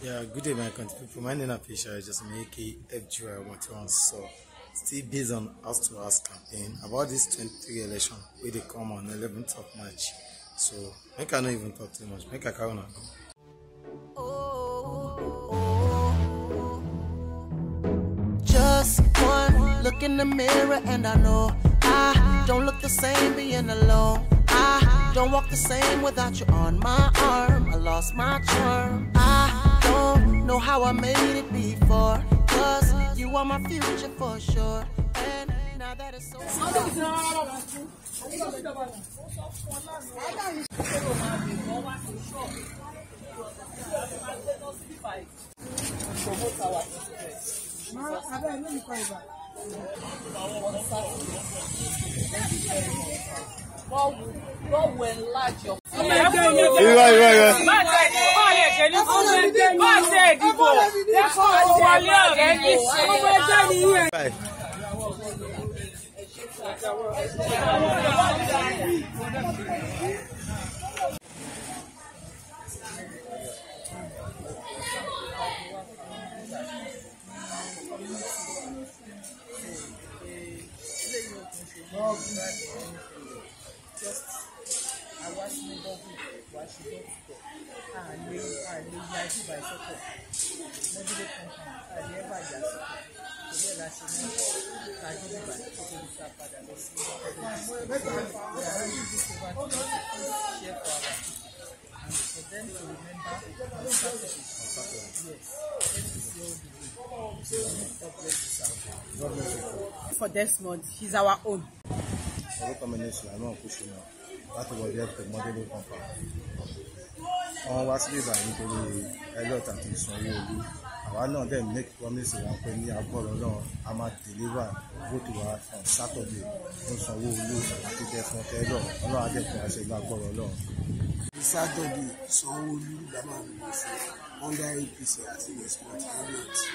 good day, my country people. My name is Fisher, just make FGY want so. Still based on house to house campaign about this 23 election where they come on 11th of March. So make I not even talk too much. Make I carry on go. Just one look in the mirror and I know I don't look the same being alone. I don't walk the same without you on my arm. I lost my charm. I know how I made it before. Cause you are my future for sure. And now that it's so God will enlarge your Irọ́ irọ́ irọ́. Bye. Àwa sí ní dọ́gbù wá sí dọ́gbù àlè àlè yájú bá ìsọ́kọ̀ mọ́dúlé kankan àlè ẹ̀bà ìjà sọ́kọ̀ torí ṣe ní kájú bíbá tó tó padà lọ sí and for them to remember on Saturday yes APC all the way God bless you sir. for Desmond. He's our own. Láti wọlé ẹ̀kọ́ mọ́délé kọ̀ǹpà wọ́n wá sí ìbà nítorí elliot àti ìsanwó olú àwa náà dẹ̀ make promise wọn pé ní agbọ́rọ̀ náà a máa deliver vote wa on saturday fún sanwó olú àti dẹ̀fọn tẹ́lọ̀ ọlọ́run adẹ́kùn àṣẹ ní agbọ́rọ̀ náà. Saturday Sanwó-Olú la máa lò sí under APC àti responsibility.